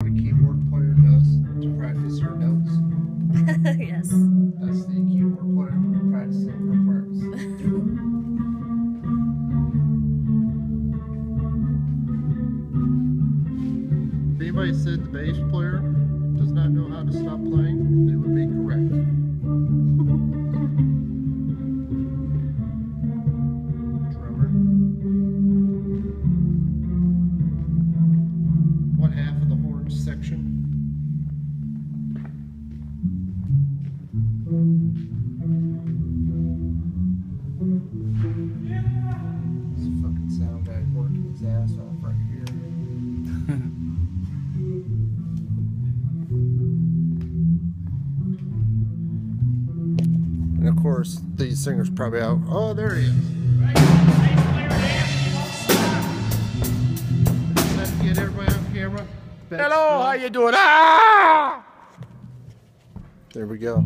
What a keyboard player does to practice your notes. yes. That's the keyboard player practicing her parts. If anybody said the bass player does not know how to stop playing, half of the horn section. This fucking sound guy working his ass off right here. and of course, these singers probably out. Oh, there he is. Let's camera. Hello, how you doing? Ah! There we go.